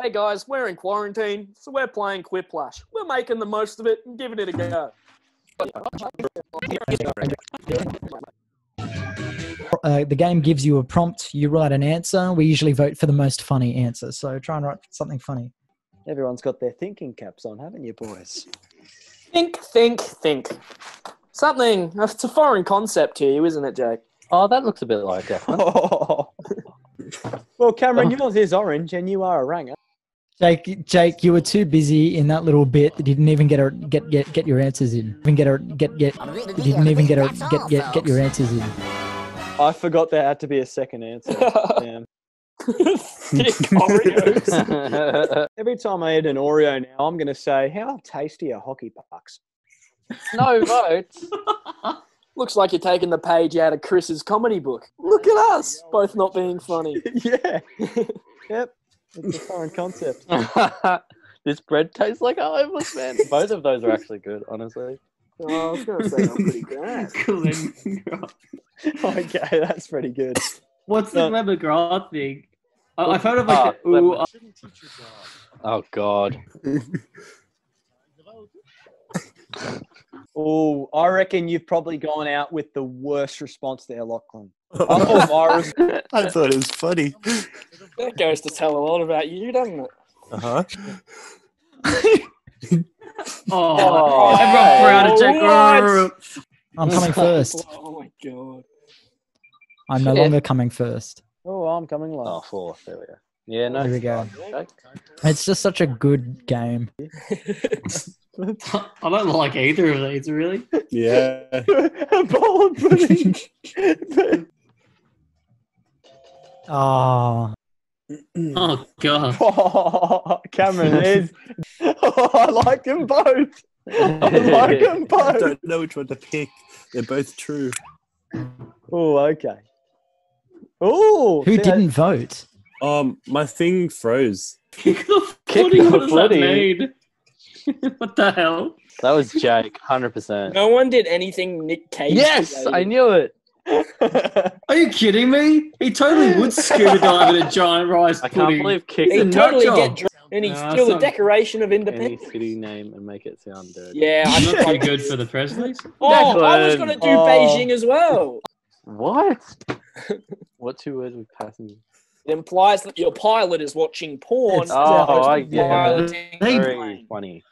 Hey guys, we're in quarantine, so we're playing Quiplash. We're making the most of it and giving it a go. Uh, the game gives you a prompt. You write an answer. We usually vote for the most funny answer. So try and write something funny. Everyone's got their thinking caps on, haven't you, boys? Think, think, think. Something. It's a foreign concept to you, isn't it, Jake? Oh, that looks a bit like it. well, Cameron, yours is orange, and you are a ranger. Jake, Jake, you were too busy in that little bit that you didn't even get a, get get get your answers in. Even get a, get get you didn't even get a, get get get your answers in. I forgot there had to be a second answer. Damn. Oreos. Every time I eat an Oreo now, I'm going to say, how tasty are hockey pucks? no votes. Looks like you're taking the page out of Chris's comedy book. Look at us, both not being funny. yeah. yep. It's a foreign concept. this bread tastes like a homeless man. Both of those are actually good, honestly. Oh, I was going to say I'm pretty bad. okay, that's pretty good. What's the No. Clever thing? I, I've heard of like ah, Oh, the, ooh, Clever- Oh God. Oh, I reckon you've probably gone out with the worst response there, Lachlan. I thought my res- I thought it was funny. That goes to tell a lot about you, doesn't it? Uh huh. oh, Oh, everyone proud of Jack. what? I'm coming first. Oh my god. I'm no Shit. longer coming first. oh, I'm coming last. Oh, fourth. There we go. Yeah, no. Here we go. Okay. It's just such a good game. I don't like either of these really. Yeah. a bowl of pudding. Oh, Oh god. oh, Cameron is. Oh, I like them both. I like them both. I don't know which one to pick. They're both true. Oh, okay. Oh, who didn't vote? Um, my thing froze. Kick the Kick footy. the What does footy. that mean? what the hell? That was Jake, hundred percent. No one did anything Nick Cage. Yes, related. I knew it. Are you kidding me? He totally would scuba dive in a giant rice I pudding. can't believe kick He'd totally nut get job. drunk and he'd No, steal the that's not- Declaration of any Independence. city name and make it sound dirty. Yeah, I'm Not too good for the Presleys. Oh, I was going to do Oh. Beijing as well. What? what two words with passenger? It implies that your pilot is watching porn. It's- Oh, I get it. piloting a Very plane. funny.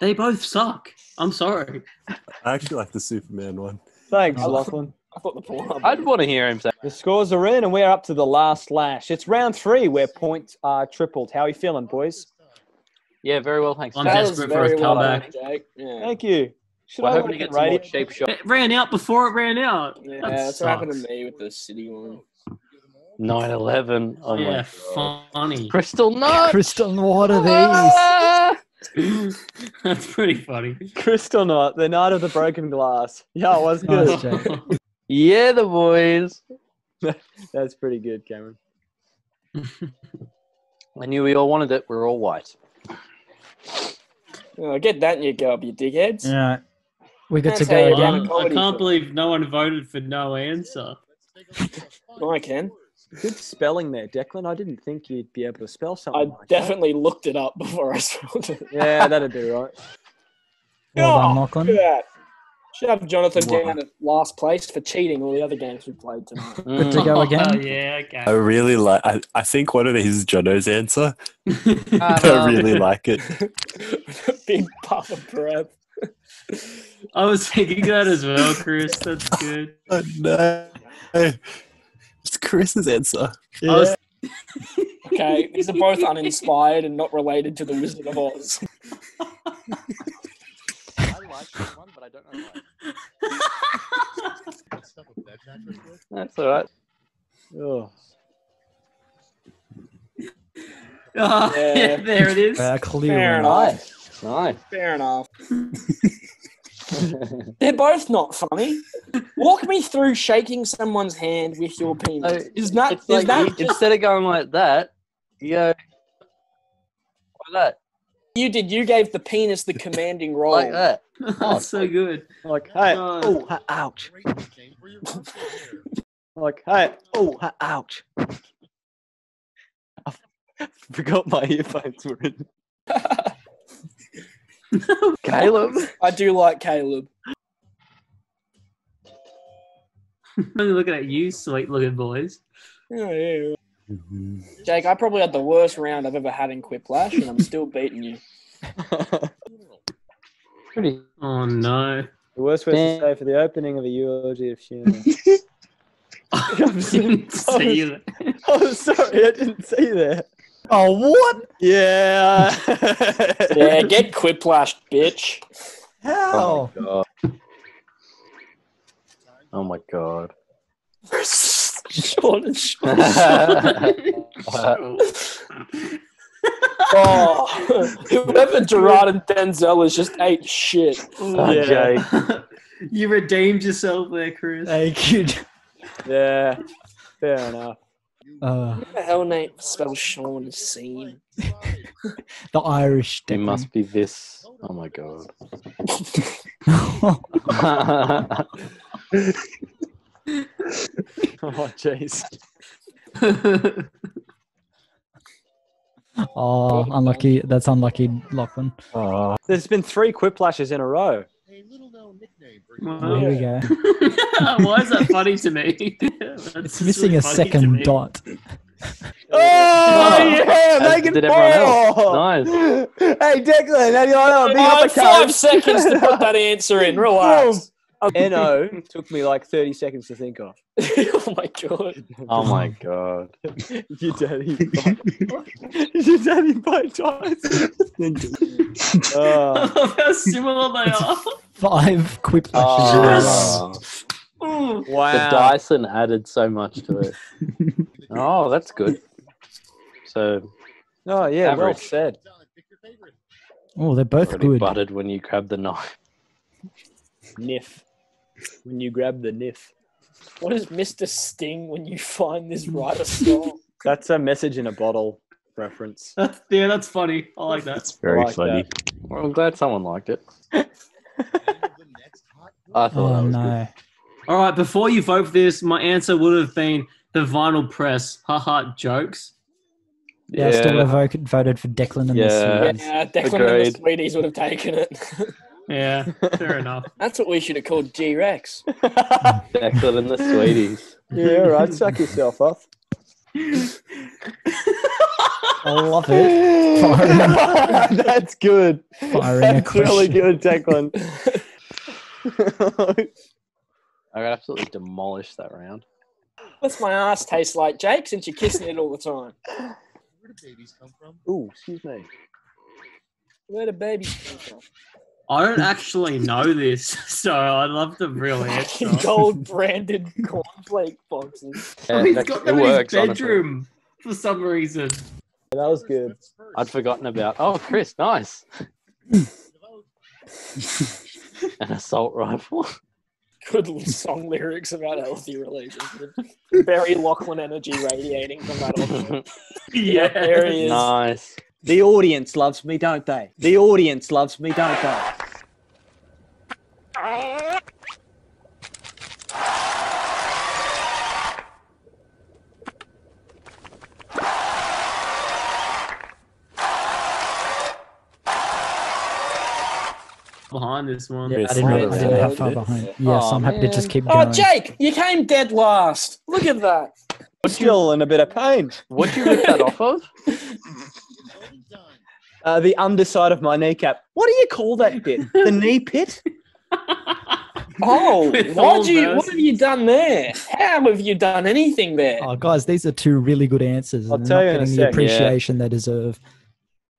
They both suck. I'm sorry. I actually like the Superman one. Thanks, Lachlan. I thought the porn. I'd want to hear him say. The scores are in, and we're up to the last lash. It's round three where points are tripled. How are you feeling, boys? Yeah, very well, thanks. I'm Jake. That was desperate for a very well comeback. Jake. Yeah, Thank you. Should We're I hoping look to at get some more radio? shape shot. It ran out before it ran out. yeah That that's what happened to me with the city one. 9-11. Oh my yeah, god. funny. Crystal nut. Crystal, what are these? Ah! That's pretty funny. Crystal Night, the night of the broken glass. Yeah, it was good. Jake. Yeah, the boys. That's pretty good, Cameron. I knew we all wanted it. We're all white. Oh, get that in your gob, you dickheads. Yeah, we got to That's how you go. get a Um, I comedy can't show. believe no one voted for no answer. I can. Good spelling there, Declan. I didn't think you'd be able to spell something I like definitely looked it up before I spelled it. Yeah, that'd be right. Well done, Oh, Lachlan. Look at that. Should have Jonathan Wow. down at last place for cheating all the other games we played tonight. Good to go mm. again. Oh, yeah, okay. I really like. I, I think one of these is Jono's answer. I no. really like it. Big puff of breath. I was thinking that as well, Chris. That's good. Oh, no. It's Chris's answer. I was Okay, these are both uninspired and not related to the Wizard of Oz. I like this one, but I don't know why. That's all right. Oh. Oh, Yeah. yeah, there it is. Uh, clear Fair one. enough. Nice. Fair enough. They're both not funny. Walk me through shaking someone's hand with your penis. So, Is that It's is like that instead of going like that, you go like that, you did? You gave the penis the commanding role. like that. That's so good. Like, hey, Oh. oh, ha- ouch. Like, hey, oh, ha- ouch. Forgot my earphones were in. Caleb. I do like Caleb. Only looking at you, sweet looking boys. Oh, yeah. Mm-hmm. Jake, I probably had the worst round I've ever had in Quiplash, and I'm still beating you. Pretty. Oh no. The worst words to say for the opening of a eulogy of Shuna. I didn't see that. oh, sorry, I didn't see that. Oh, what? Yeah. Yeah, get Quiplashed, bitch. How? Oh my god. Oh my god. Short and short. Oh, whoever Gerard and Denzel is just ate shit. Yeah. You redeemed yourself there, Chris. Thank you. yeah. Fair enough. Uh, What the hell name spells Sean is seen? the Irish. It Declan. must be this. Oh my god. Oh, jeez. oh, unlucky. That's unlucky, Lachlan. Oh, There's been three quiplashes in a row. Oh, here we go. Why is that funny to me? That's It's missing really a second dot. Oh, yeah, As Megan did everyone else. Paul. Nice. Hey, Declan, how do you like Big Oh, uppercut. five seconds to put that answer in. Oh, Relax. NO took me like 30 seconds to think of. oh my god. Oh my god. Your daddy. Your daddy bite twice. I oh, love how similar they are. Five quiplashes. in a row. Oh, Mm. the wow. Dyson added so much to it. Oh, that's good. So Oh, yeah, well Average. said. Oh, they're both already good. buttered when you grab the knife. Niff. When you grab the niff. What is Mr. Sting when you find this writer song? That's a message in a bottle reference. That's yeah, that's funny. I like that. That's very like funny. Well, I'm glad someone liked it. I thought that Oh was no. All right, before you vote for this, my answer would have been the vinyl press. Haha, jokes. good. Yeah, I still would have voted, voted for Declan and Yeah. the Swedes. Yeah, Declan and the Sweeties would have taken it. Yeah, fair enough. That's what we should have called G Rex. Declan and the Sweeties. yeah, all right. Suck yourself off. I love it. Firing, That's good. firing a That's really question. good, Declan. I got absolutely demolished that round. What's my ass taste like, Jake, since you're kissing it all the time? Where do babies come from? Ooh, excuse me. Where do babies come from? I don't actually know this, so I'd love the real answer. Gold branded cornflake boxes. Yeah, He's that- got it them in works, his honestly. bedroom for some reason. That was good. I'd forgotten about. Oh, Chris, nice. An assault rifle. Good song lyrics about healthy relationships. Very Lachlan energy radiating from that audio. Yeah, there he is. nice. The audience loves me, don't they? The audience loves me, don't they? Behind this one. I didn't, really, I didn't know how far behind. Yes, Oh, I'm happy to just man. keep Oh. Jake, you came dead last. Look at that. Still in a bit of pain. What'd you rip that off of? Uh, the underside of my kneecap. What do you call that bit? The knee pit? Oh, With what all you? What have you done there? How have you done anything there? Oh, guys, these are two really good answers. I'll and tell not you in a getting sec, the appreciation they deserve.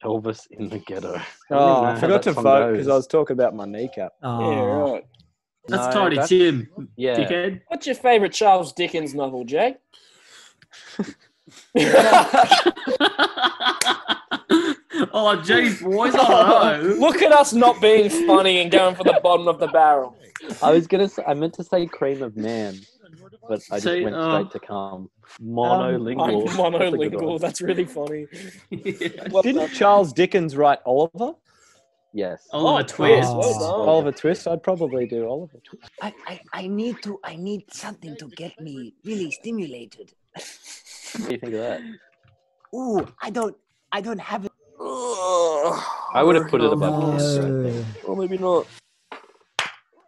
Elvis in the ghetto. Oh, I forgot to vote because. I was talking about my kneecap. Oh. Yeah, Oh, right. That's No, Tiny that's- Tim, Yeah. dickhead. What's your favourite Charles Dickens novel, Jake? oh, jeez, boys, I don't know. Look at us not being funny and going for the bottom of the barrel. I was gonna say I meant to say cream of man, but I just See, went uh, straight to come. I'm Monolingual. That's monolingual. That's really funny. Yeah. What Didn't the- Charles Dickens write Oliver? Yes. Oliver Oh, Twist. Oh. well. Oliver Twist? I'd probably do Oliver Twist. I, I, I need to I need something to get me really stimulated. What do you think of that? Ooh, I don't, I don't have it. I would have put it above this. No. Or maybe not.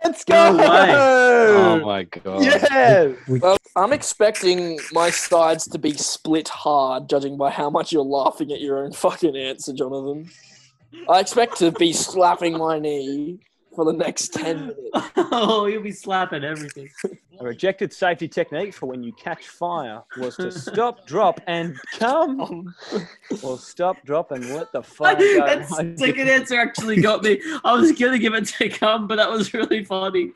Let's go! No. Oh my god. yeah! Well, uh, I'm expecting my sides to be split hard, judging by how much you're laughing at your own fucking answer, Jonathan. I expect to be slapping my knee for the next 10 minutes. oh, you'll be slapping everything. A rejected safety technique for when you catch fire was to stop, drop, and come. Um, or stop, drop, and let the fire go. that second answer actually got me. I was gonna give it to come, but that was really funny.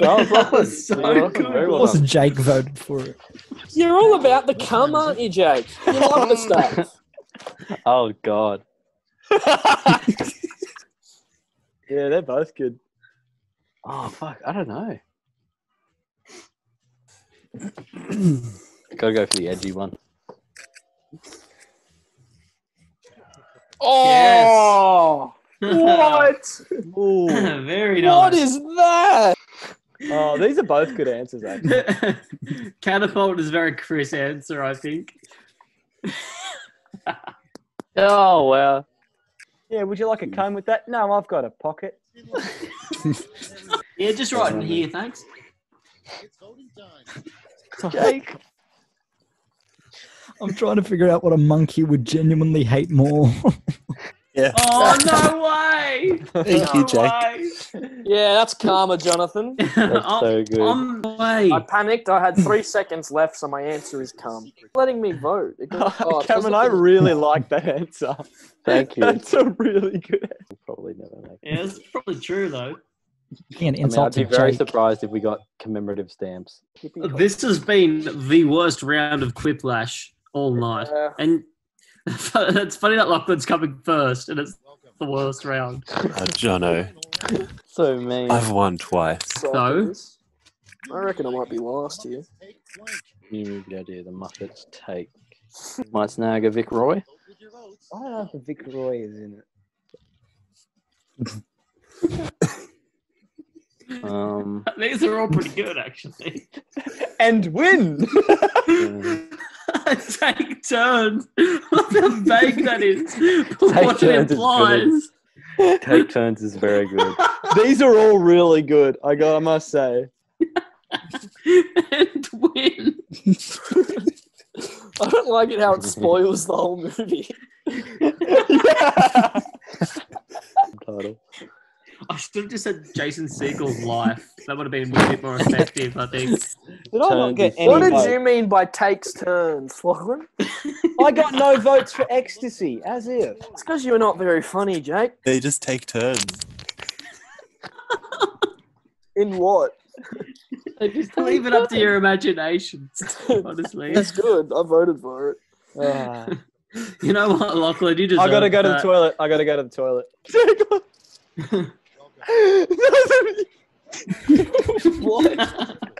Oh, That was so Yeah, good. very well course, done. Jake voted for it. You're all about the come, aren't you, Jake? You love the stuff. Oh god. Yeah, they're both good. Oh fuck. I don't know. Gotta go for the edgy one. Oh! What? Ooh. Very What nice. is that? Oh, these are both good answers, actually. Catapult is a very Chris answer, I think. Oh wow. Yeah, would you like a hmm. comb with that? No, I've got a pocket. Yeah, just right in here, thanks. Jake. I'm trying to figure out what a monkey would genuinely hate more. Yeah. Oh no way! Thank No you, Jake. way. Yeah, that's karma, Jonathan. That's so good. I'm way. I panicked. I had three seconds left, so my answer is cum. Letting me vote. Goes- oh, it's Cameron, I really like that answer. Thank you. That's a really good answer. Probably never make. it. Yeah, that's probably true though. Being I mean, I'd be very Jake. surprised if we got commemorative stamps. This has been the worst round of Quiplash all night, Yeah. and it's funny that Lachlan's coming first, and it's the worst round. Uh, Jono, So mean. I've won twice. Suckers. I reckon I might be last here. New movie idea, the Muppets take. Might snag a Vic Roy. I don't know if Vic Roy is in it. Um, These are all pretty good, actually. And win! Take turns. Look how vague that is. what it turns is implies. take turns is very good. These are all really good, I, got, I must say. and win. I don't like it how it spoils the whole movie. Title. I should have just said Jason Segel's life. That would have been a bit more effective, I think. Did I not get any What did votes? you mean by takes turns, Lachlan? I got no votes for ecstasy, as if. It's because you're not very funny, Jake. They just take turns. In what? They Just leave it up to your imagination, honestly. That's good. I voted for it. Ah. You know what, Lachlan? You deserve I gotta go to the that. toilet. I gotta go to the toilet. What?